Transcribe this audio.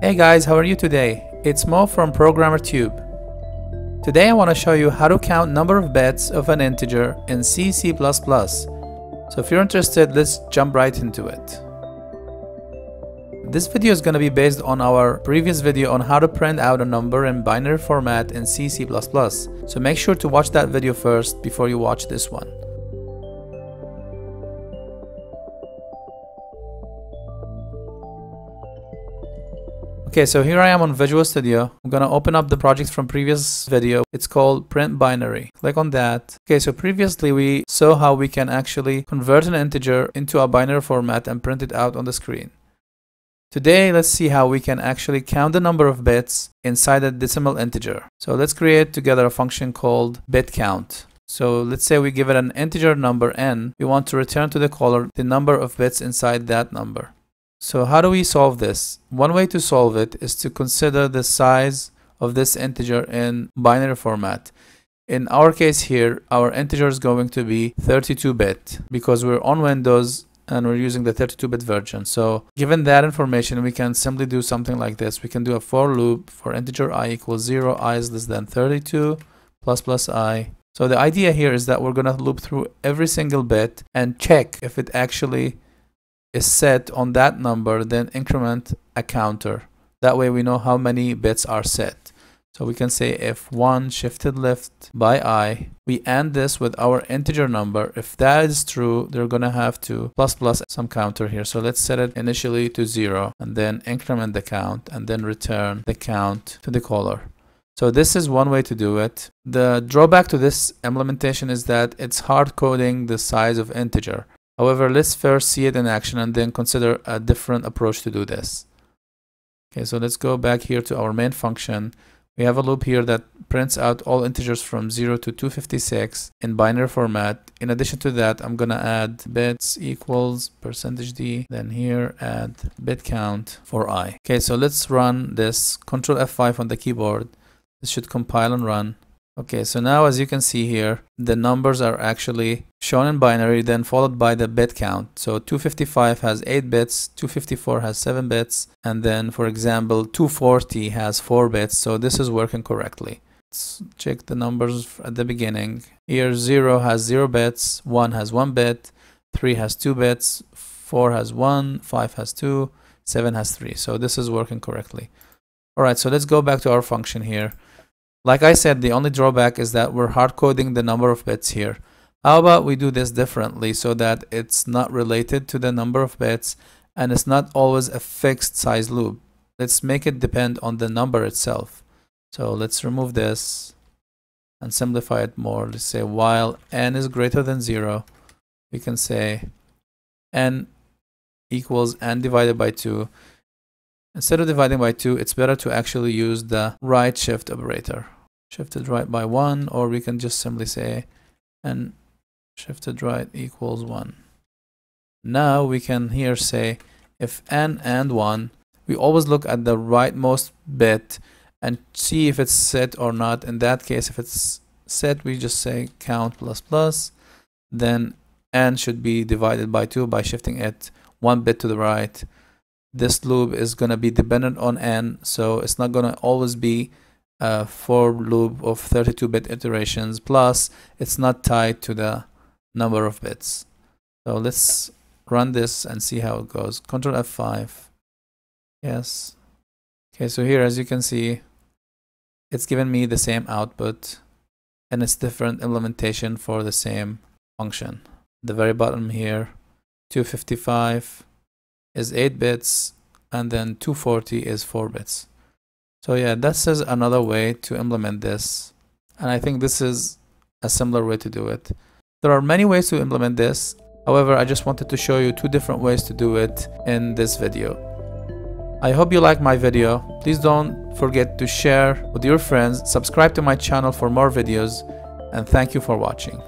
Hey guys, how are you today? It's Mo from Programmer Tube. Today I want to show you how to count number of bits of an integer in C, C++. So if you're interested, let's jump right into it. This video is going to be based on our previous video on how to print out a number in binary format in C, C++. So make sure to watch that video first before you watch this one. Okay, so here I am on Visual Studio. I'm gonna open up the project from previous video. It's called print binary. Click on that. Okay, so previously we saw how we can actually convert an integer into a binary format and print it out on the screen. Today, let's see how we can actually count the number of bits inside a decimal integer. So let's create together a function called bit count. So let's say we give it an integer number n. We want to return to the caller the number of bits inside that number. So how do we solve this? One way to solve it is to consider the size of this integer in binary format. In our case here, our integer is going to be 32-bit because we're on Windows and we're using the 32-bit version. So given that information, we can simply do something like this. We can do a for loop for integer i equals 0, i is less than 32, plus plus i. So the idea here is that we're going to loop through every single bit and check if it actually is set on that number, then increment a counter. That way we know how many bits are set. So we can say if 1 shifted left by i, we end this with our integer number. If that is true, they're going to have to plus plus some counter here. So let's set it initially to 0 and then increment the count and then return the count to the caller. So this is one way to do it. The drawback to this implementation is that it's hard coding the size of integer. However, let's first see it in action and then consider a different approach to do this. Okay, so let's go back here to our main function. We have a loop here that prints out all integers from 0 to 256 in binary format. In addition to that, I'm to add bits equals percentage %d, then here add bit count for i. Okay, so let's run this, Control F5 on the keyboard. This should compile and run. Okay, so now as you can see here, the numbers are actually shown in binary, then followed by the bit count. So 255 has 8 bits, 254 has 7 bits, and then for example, 240 has 4 bits. So this is working correctly. Let's check the numbers at the beginning. Here 0 has 0 bits, 1 has 1 bit, 3 has 2 bits, 4 has 1, 5 has 2, 7 has 3. So this is working correctly. Alright, so let's go back to our function here. Like I said, the only drawback is that we're hard coding the number of bits here. How about we do this differently so that it's not related to the number of bits and it's not always a fixed size loop. Let's make it depend on the number itself. So let's remove this and simplify it more. Let's say while n is greater than 0, we can say n equals n divided by 2 Instead of dividing by 2, it's better to actually use the right shift operator. Shifted right by 1, or we can just simply say n shifted right equals 1. Now we can here say if n and 1, we always look at the rightmost bit and see if it's set or not. In that case, if it's set, we just say count plus plus. Then n should be divided by 2 by shifting it one bit to the right this loop is going to be dependent on n so it's not going to always be a for loop of 32-bit iterations plus it's not tied to the number of bits. So let's run this and see how it goes. Control F5 yes. Okay so here as you can see it's given me the same output and it's different implementation for the same function. The very bottom here 255 is 8 bits and then 240 is 4 bits. So yeah, this is another way to implement this. And I think this is a similar way to do it. There are many ways to implement this. However, I just wanted to show you two different ways to do it in this video. I hope you like my video. Please don't forget to share with your friends, subscribe to my channel for more videos, and thank you for watching.